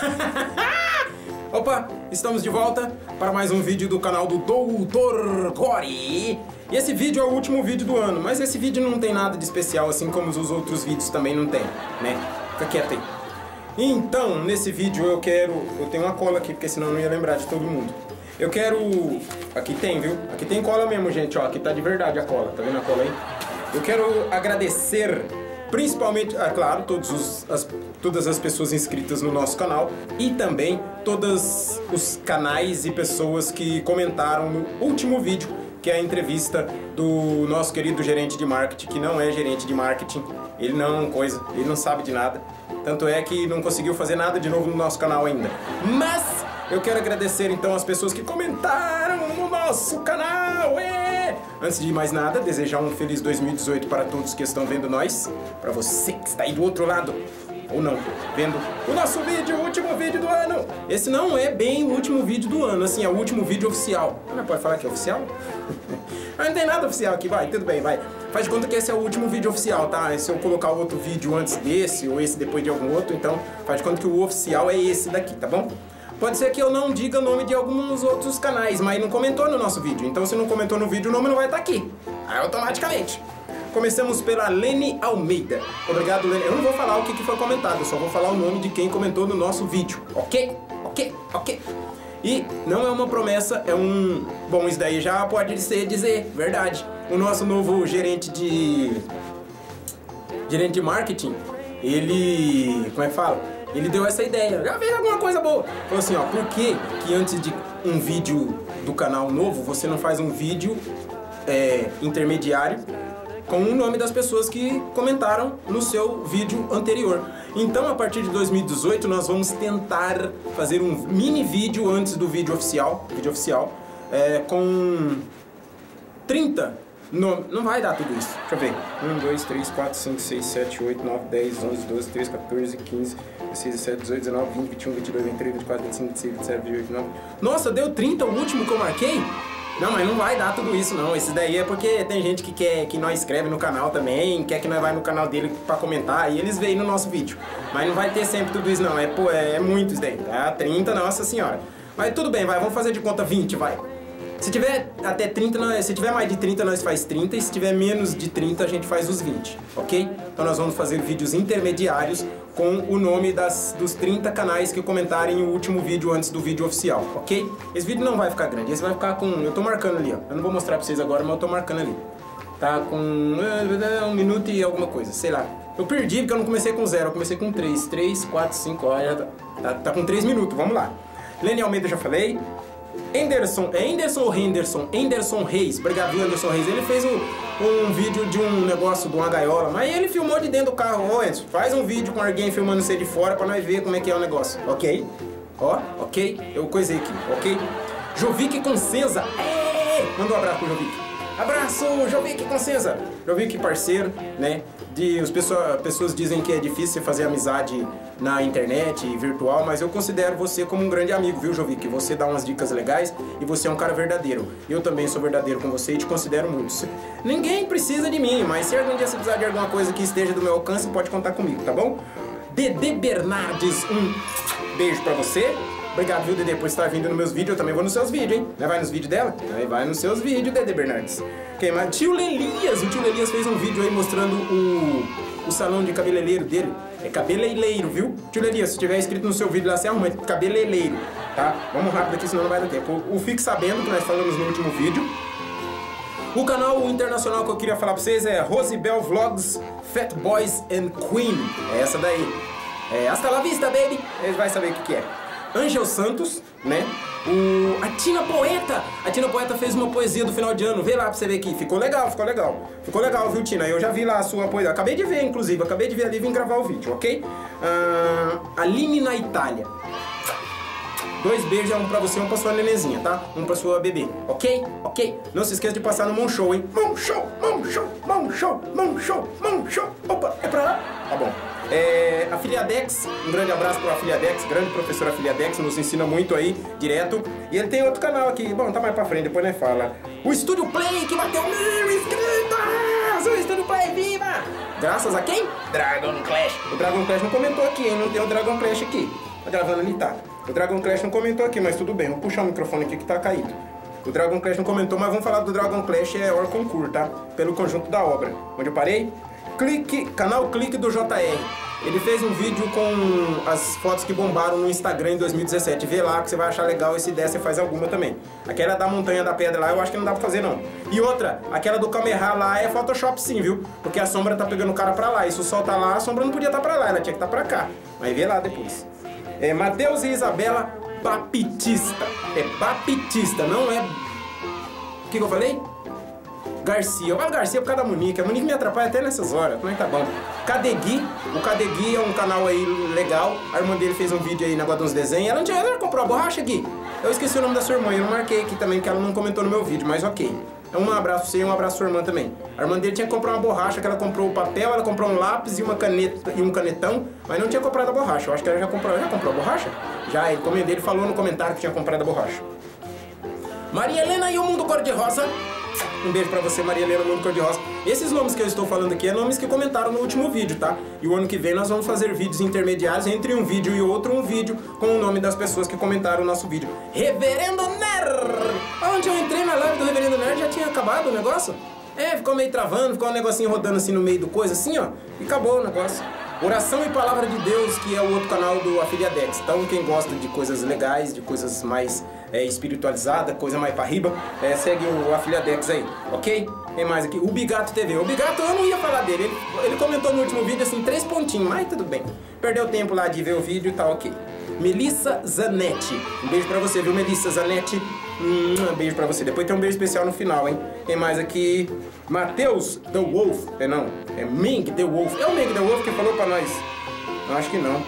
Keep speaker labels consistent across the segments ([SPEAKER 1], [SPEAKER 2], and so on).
[SPEAKER 1] Opa, estamos de volta para mais um vídeo do canal do Doutor Core. E esse vídeo é o último vídeo do ano, mas esse vídeo não tem nada de especial, assim como os outros vídeos também não tem, né? Fica quieto aí. Então, nesse vídeo eu quero... Eu tenho uma cola aqui, porque senão eu não ia lembrar de todo mundo. Eu quero... Aqui tem, viu? Aqui tem cola mesmo, gente, ó. Aqui tá de verdade a cola, tá vendo a cola aí? Eu quero agradecer principalmente, é claro, os, as, todas as pessoas inscritas no nosso canal e também todos os canais e pessoas que comentaram no último vídeo, que é a entrevista do nosso querido gerente de marketing, que não é gerente de marketing, ele não é coisa, ele não sabe de nada. Tanto é que não conseguiu fazer nada de novo no nosso canal ainda. Mas eu quero agradecer então as pessoas que comentaram no nosso canal. Ei! Antes de mais nada, desejar um feliz 2018 para todos que estão vendo nós, para você que está aí do outro lado, ou não, vendo o nosso vídeo, o último vídeo do ano. Esse não é bem o último vídeo do ano, assim, é o último vídeo oficial. Não pode falar que é oficial? Mas ah, não tem nada oficial aqui, vai, tudo bem, vai. Faz de conta que esse é o último vídeo oficial, tá? Se eu colocar outro vídeo antes desse, ou esse depois de algum outro, então faz de conta que o oficial é esse daqui, tá bom? Pode ser que eu não diga o nome de alguns outros canais, mas não comentou no nosso vídeo. Então, se não comentou no vídeo, o nome não vai estar tá aqui. Aí, automaticamente. Começamos pela Lene Almeida. Obrigado, Lene. Eu não vou falar o que, foi comentado, eu só vou falar o nome de quem comentou no nosso vídeo. Ok? Ok? Ok? E não é uma promessa, é um. Bom, isso daí já pode ser dizer, verdade. O nosso novo gerente de. Gerente de marketing, ele. Como é que fala? Ele deu essa ideia. Já veio alguma coisa boa. Falou assim, ó, por que que antes de um vídeo do canal novo, você não faz um vídeo é, intermediário com o nome das pessoas que comentaram no seu vídeo anterior. Então, a partir de 2018, nós vamos tentar fazer um mini vídeo antes do vídeo oficial, vídeo oficial, é, com 30 não, não vai dar tudo isso. Deixa eu ver. 1, 2, 3, 4, 5, 6, 7, 8, 9, 10, 11, 12, 13, 14, 15, 16, 17, 18, 19, 20, 21, 22, 23, 24, 25, 26, 27, 28, 29. Nossa, deu 30 o último que eu marquei? Não, mas não vai dar tudo isso não. Esse daí é porque tem gente que quer que nós escreve no canal também, quer que nós vá no canal dele pra comentar e eles veem no nosso vídeo. Mas não vai ter sempre tudo isso não. É, pô, é, é muito isso daí. Tá? 30, nossa senhora. Mas tudo bem, vai, vamos fazer de conta 20, vai. Se tiver até 30, nós, se tiver mais de 30, nós faz 30, e se tiver menos de 30, a gente faz os 20, ok? Então nós vamos fazer vídeos intermediários com o nome das, dos 30 canais que comentarem o último vídeo antes do vídeo oficial, ok? Esse vídeo não vai ficar grande, esse vai ficar com... eu tô marcando ali, ó. Eu não vou mostrar pra vocês agora, mas eu tô marcando ali. Tá com um minuto e alguma coisa, sei lá. Eu perdi porque eu não comecei com zero, eu comecei com 3, 3, 4, 5, Olha, tá, tá, tá com 3 minutos, vamos lá. Lene Almeida já falei, Henderson, é Henderson ou Henderson? Henderson Reis, obrigado Henderson Reis. Ele fez um, um vídeo de um negócio de uma gaiola, mas ele filmou de dentro do carro. Ô Anderson, faz um vídeo com alguém filmando você de fora pra nós ver como é que é o negócio, ok? Ó, ok? Eu coisei aqui, ok? Jovic com Senza, é, é, é, manda um abraço pro Jovic. Abraço, Jovic Consenza! que parceiro, né? De, os pessoa, pessoas dizem que é difícil fazer amizade na internet e virtual, mas eu considero você como um grande amigo, viu, que Você dá umas dicas legais e você é um cara verdadeiro. Eu também sou verdadeiro com você e te considero muito. Ninguém precisa de mim, mas se algum dia você precisar de alguma coisa que esteja do meu alcance, pode contar comigo, tá bom? Dede Bernardes, um beijo para você. Obrigado, viu, Dede, por estar vindo nos meus vídeos. Eu também vou nos seus vídeos, hein? Vai nos vídeos dela? Aí vai nos seus vídeos, Dede Bernardes. Quem mais? Tio Lelias! O tio Lelias fez um vídeo aí mostrando o, o salão de cabeleireiro dele. É cabeleireiro, viu? Tio Lelias, se tiver escrito no seu vídeo lá, você arruma é cabeleireiro, tá? Vamos rápido aqui, senão não vai dar tempo. O Fique Sabendo, que nós falamos no último vídeo. O canal internacional que eu queria falar pra vocês é Rosibel Vlogs Fat Boys and Queen. É essa daí. É, hasta la vista, baby! Eles vão saber o que, que é. Angel Santos, né? O, a Tina Poeta! A Tina Poeta fez uma poesia do final de ano. Vê lá pra você ver aqui. Ficou legal, ficou legal. Ficou legal, viu, Tina? Eu já vi lá a sua poesia. Acabei de ver, inclusive. Acabei de ver ali e vim gravar o vídeo, ok? Uh, Aline na Itália. Dois beijos, um pra você e um pra sua nenenzinha, tá? Um pra sua bebê, ok? Ok? Não se esqueça de passar no Mon Show, hein? Mon Show, Mon Show, Mon Show, Mon Show, Mon Show. Opa, é pra lá? Tá bom. É, a Dex, um grande abraço para a Dex, grande professora Dex, nos ensina muito aí, direto. E ele tem outro canal aqui, bom, tá mais pra frente, depois nem né, fala. O Estúdio Play, que bateu mil inscritos! O Estúdio Play, viva! Graças a quem? Dragon Clash. O Dragon Clash não comentou aqui, hein? Não tem o Dragon Clash aqui. Tá gravando ali, tá. O Dragon Clash não comentou aqui, mas tudo bem, vou puxar o microfone aqui que tá caído. O Dragon Clash não comentou, mas vamos falar do Dragon Clash é Or concurso, tá? Pelo conjunto da obra. Onde eu parei? Clique, canal Clique do JR. Ele fez um vídeo com as fotos que bombaram no Instagram em 2017. Vê lá que você vai achar legal e se der, você faz alguma também. Aquela da montanha da pedra lá, eu acho que não dá pra fazer não. E outra, aquela do Kameha lá é Photoshop sim, viu? Porque a sombra tá pegando o cara pra lá. E se o sol tá lá, a sombra não podia estar tá pra lá, ela tinha que estar tá pra cá. Mas vê lá depois. É Matheus e Isabela Baptista. É Baptista, não é. O que, que eu falei? Garcia. Eu falo Garcia por causa da Monique. A Monique me atrapalha até nessas horas, mas tá bom. Cadegui. O Cadegui é um canal aí legal. A irmã dele fez um vídeo aí na dos desenhos. Ela não tinha... Ela comprou a borracha, Gui? Eu esqueci o nome da sua irmã. Eu não marquei aqui também, porque ela não comentou no meu vídeo, mas ok. Então, um abraço pra você e um abraço pra sua irmã também. A irmã dele tinha que comprar uma borracha, que ela comprou o papel, ela comprou um lápis e uma caneta e um canetão, mas não tinha comprado a borracha. Eu acho que ela já comprou. Já comprou a borracha? Já, encomendei, ele falou no comentário que tinha comprado a borracha. Maria Helena e o Mundo Cor-de-Rosa um beijo para você, Maria Helena Mundo Cor-de-Rosa. Esses nomes que eu estou falando aqui é nomes que comentaram no último vídeo, tá? E o ano que vem nós vamos fazer vídeos intermediários entre um vídeo e outro, um vídeo com o nome das pessoas que comentaram o nosso vídeo. Reverendo Nerd! Onde eu entrei na live do Reverendo Nerd já tinha acabado o negócio? É, ficou meio travando, ficou um negocinho rodando assim no meio do coisa, assim, ó. E acabou o negócio. Oração e Palavra de Deus, que é o outro canal do Afiliadex. Então, quem gosta de coisas legais, de coisas mais é, espiritualizadas, coisa mais para riba, é, segue o Afiliadex aí, ok? Tem mais aqui, o Bigato TV. O Bigato eu não ia falar dele. Ele, ele comentou no último vídeo assim, três pontinhos, mas tudo bem. Perdeu tempo lá de ver o vídeo e tá ok. Melissa Zanetti. Um beijo pra você, viu, Melissa Zanetti? Hum, um beijo pra você. Depois tem um beijo especial no final, hein? Tem mais aqui. Matheus The Wolf. É não, é Ming The Wolf. É o Ming The Wolf que falou pra nós. Eu acho que não.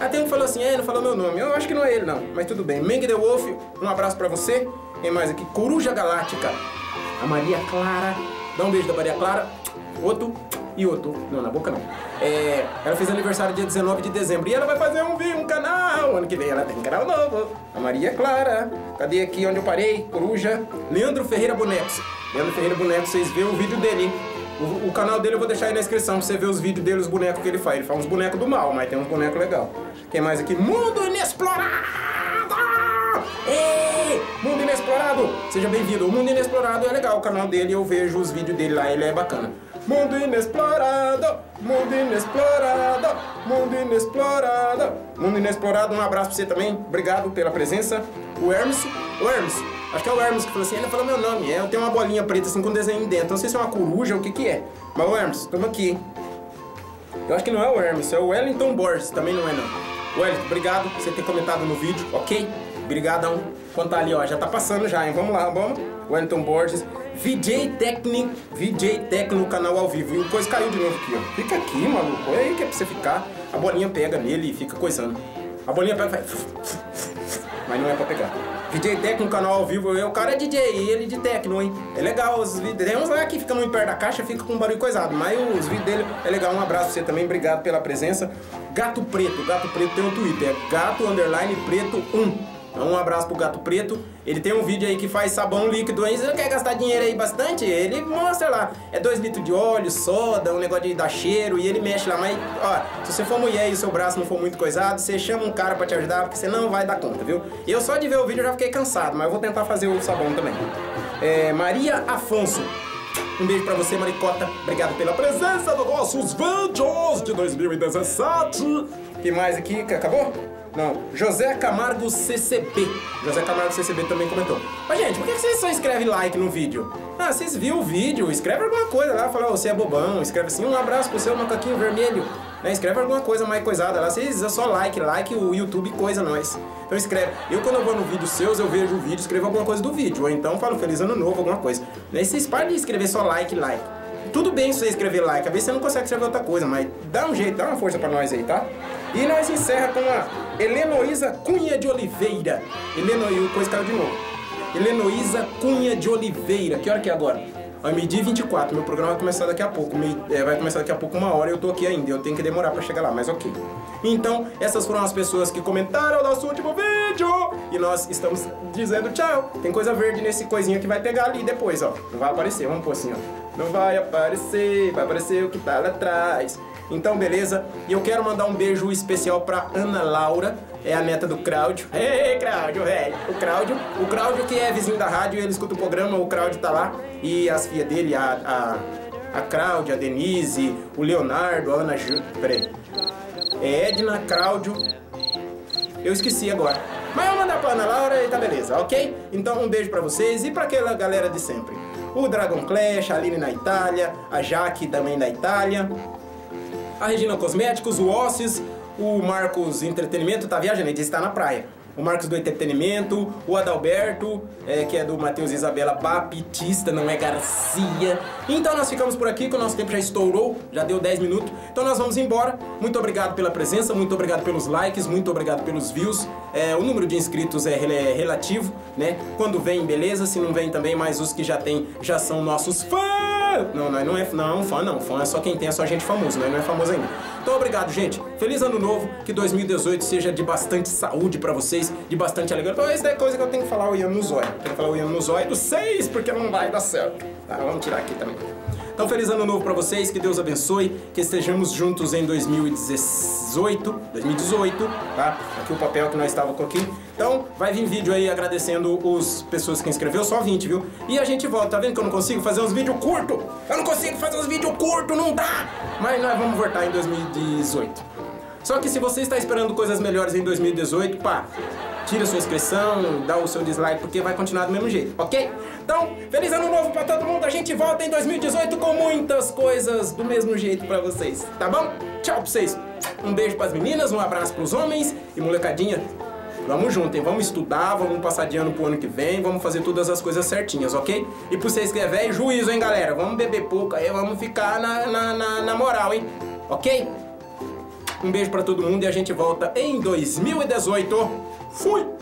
[SPEAKER 1] Até ah, um falou assim, é, ele não falou meu nome. Eu acho que não é ele, não. Mas tudo bem. Ming The Wolf, um abraço pra você. Tem mais aqui. Coruja Galáctica a Maria Clara. Dá um beijo da Maria Clara. Outro e outro. Não, na boca não. É, ela fez aniversário dia 19 de dezembro. E ela vai fazer um, um canal. Ano que vem ela tem um canal novo. A Maria Clara. Cadê aqui onde eu parei? Coruja. Leandro Ferreira Bonecos. Leandro Ferreira Bonecos, vocês vê o vídeo dele. O, o, canal dele eu vou deixar aí na descrição pra você ver os vídeos dele, os bonecos que ele faz. Ele faz uns bonecos do mal, mas tem uns bonecos legal. Quem mais aqui? Mundo inexplorado! Mundo Inexplorado! Seja bem-vindo. O Mundo Inexplorado é legal, o canal dele, eu vejo os vídeos dele lá, ele é bacana. Mundo Inexplorado! Mundo Inexplorado! Mundo Inexplorado! Mundo Inexplorado, um abraço pra você também. Obrigado pela presença. O Hermes, o Hermes, acho que é o Hermes que falou assim, ele falou meu nome, é, eu tenho uma bolinha preta assim com um desenho dentro, não sei se é uma coruja ou o que que é. Mas o Hermes, tamo aqui. Eu acho que não é o Hermes, é o Wellington Borges, também não é não. Wellington, obrigado por você ter comentado no vídeo, ok? Obrigadão. Quanto tá ali, ó, já tá passando já, hein? Vamos lá, vamos. Wellington Borges. VJ Technic, VJ Techno no canal ao vivo. E o coisa caiu de novo aqui, ó. Fica aqui, maluco. É aí que é pra você ficar. A bolinha pega nele e fica coisando. A bolinha pega e faz... Mas não é pra pegar. DJ Tech no canal ao vivo. Eu, o cara é DJ e ele é de techno, hein? É legal os vídeos. Tem uns lá que ficam no perto da caixa, fica com um barulho coisado. Mas os vídeos dele é legal. Um abraço pra você também. Obrigado pela presença. Gato Preto. Gato Preto tem um Twitter. É gato underline preto 1. Então um abraço pro Gato Preto. Ele tem um vídeo aí que faz sabão líquido aí. Você não quer gastar dinheiro aí bastante? Ele mostra lá. É dois litros de óleo, soda, um negócio de dar cheiro e ele mexe lá. Mas, ó, se você for mulher e o seu braço não for muito coisado, você chama um cara pra te ajudar porque você não vai dar conta, viu? Eu só de ver o vídeo já fiquei cansado, mas eu vou tentar fazer o sabão também. É, Maria Afonso. Um beijo pra você, Maricota. Obrigado pela presença nosso nossos vídeos de 2017. O que mais aqui? Acabou? Não, José Camargo CCB. José Camargo CCB também comentou. Mas, gente, por que vocês só escrevem like no vídeo? Ah, vocês viram o vídeo, escreve alguma coisa lá, fala, oh, você é bobão, escreve assim, um abraço pro seu macaquinho vermelho. Né? Escreve alguma coisa mais coisada lá, vocês é só like, like, o YouTube coisa nós. Então escreve. Eu, quando eu vou no vídeo seus, eu vejo o vídeo, escrevo alguma coisa do vídeo. Ou então falo feliz ano novo, alguma coisa. Né? Vocês param de escrever só like, like. Tudo bem se você escrever like, às vezes você não consegue escrever outra coisa, mas dá um jeito, dá uma força pra nós aí, tá? E nós encerra com a Helenoísa Cunha de Oliveira. Helenoísa, coisa caiu de novo. Helenoísa Cunha de Oliveira. Que hora que é agora? Vai dia 24. Meu programa vai começar daqui a pouco. Me, é, vai começar daqui a pouco uma hora e eu tô aqui ainda. Eu tenho que demorar pra chegar lá, mas ok. Então, essas foram as pessoas que comentaram o nosso último vídeo vídeo! E nós estamos dizendo tchau. Tem coisa verde nesse coisinha que vai pegar ali depois, ó. Não vai aparecer, vamos pôr assim, ó. Não vai aparecer, vai aparecer o que tá lá atrás. Então, beleza? E eu quero mandar um beijo especial pra Ana Laura, é a neta do Cláudio. Ei, Cláudio, velho! O Cláudio, o Cláudio que é vizinho da rádio, ele escuta o programa, o Cláudio tá lá. E as filhas dele, a, a, a Cláudia, a Denise, o Leonardo, a Ana Ju... Peraí. É Edna, Cláudio... Eu esqueci agora. Mas eu mandar pra Ana Laura e tá beleza, ok? Então um beijo pra vocês e pra aquela galera de sempre. O Dragon Clash, a Aline na Itália, a Jaque também da Itália, a Regina Cosméticos, o Ossis, o Marcos Entretenimento tá viajando, ele disse que tá na praia o Marcos do Entretenimento, o Adalberto, é, que é do Matheus Isabela Baptista, não é Garcia. Então nós ficamos por aqui, que o nosso tempo já estourou, já deu 10 minutos. Então nós vamos embora. Muito obrigado pela presença, muito obrigado pelos likes, muito obrigado pelos views. É, o número de inscritos é, é relativo, né? Quando vem, beleza, se não vem também, mas os que já tem já são nossos fãs! Não, não é, não é, não, fã não, fã é só quem tem, é só gente famosa, né? Não é famoso ainda. Muito obrigado, gente. Feliz ano novo, que 2018 seja de bastante saúde pra vocês, de bastante alegria. Então, isso é coisa que eu tenho que falar o Ian no zóio. tenho que falar o Ian no zóio do 6, porque não vai dar certo. Tá, vamos tirar aqui também. Então, feliz ano novo para vocês, que Deus abençoe, que estejamos juntos em 2018, 2018, tá? Aqui o papel que nós estávamos com aqui. Então, vai vir vídeo aí agradecendo os pessoas que inscreveu, só 20, viu? E a gente volta, tá vendo que eu não consigo fazer uns vídeos curto? Eu não consigo fazer uns vídeos curto, não dá! Mas nós vamos voltar em 2018. Só que se você está esperando coisas melhores em 2018, pá, tira sua inscrição, dá o seu dislike, porque vai continuar do mesmo jeito, ok? Então, feliz ano novo pra todo mundo, a gente volta em 2018 com muitas coisas do mesmo jeito pra vocês, tá bom? Tchau pra vocês! Um beijo pras meninas, um abraço pros homens e molecadinha, Vamos junto, hein? Vamos estudar, vamos passar de ano pro ano que vem, vamos fazer todas as coisas certinhas, ok? E pra vocês que é velho, juízo, hein, galera? Vamos beber pouco aí, vamos ficar na, na, na, na moral, hein? Ok? Um beijo para todo mundo e a gente volta em 2018. Fui!